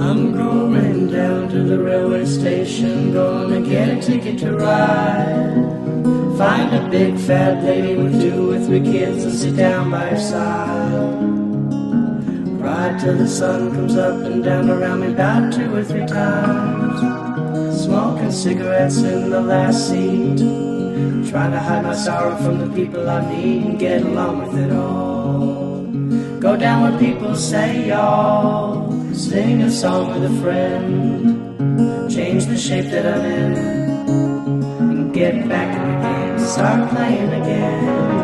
I'm going down to the railway station, gonna get a ticket to ride. Find a big fat lady with two or three kids and sit down by her side. Ride till the sun comes up and down around me about two or three times. Smoking cigarettes in the last seat. Trying to hide my sorrow from the people I meet and get along with it all. Go down where people say y'all. Sing a song with a friend. Change the shape that I'm in. And get back in the game. Start playing again.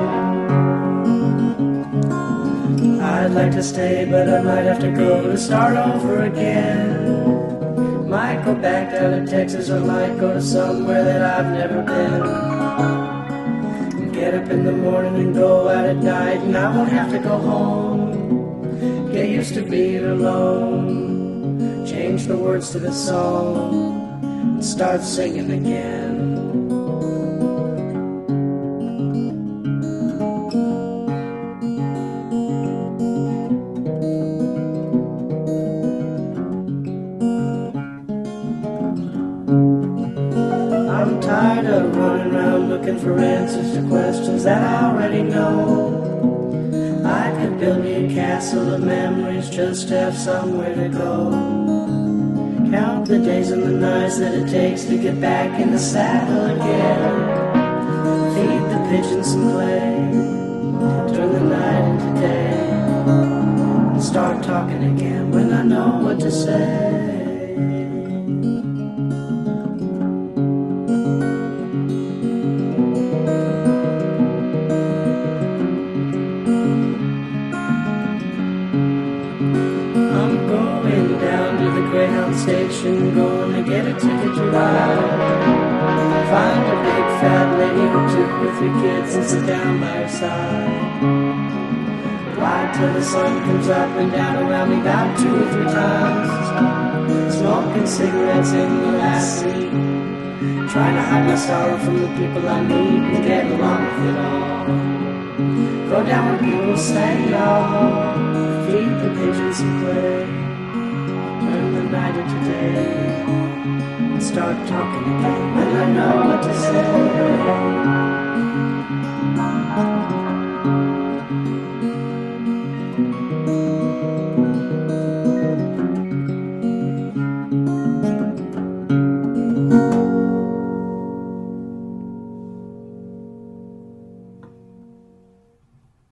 I'd like to stay, but I might have to go to start over again. Might go back down to Texas or might go to somewhere that I've never been. Get up in the morning and go out at night, and I won't have to go home. Get used to being alone. Change the words to the song and start singing again. Tired of running around looking for answers to questions that I already know. I could build me a castle of memories just to have somewhere to go. Count the days and the nights that it takes to get back in the saddle again. Feed the pigeons some clay, turn the night into day, and start talking again when I know what to say. Station, to get a ticket to ride. Find a big fat lady with two or three kids and sit down by her side. Ride till the sun comes up and down around me about two or three times. Smoking cigarettes in the last seat. Trying to hide my sorrow from the people I meet and get along with it all. Go down where people say oh, y'all. Feed the pigeons and play. Turn the night into day. And start talking again when I know what to say.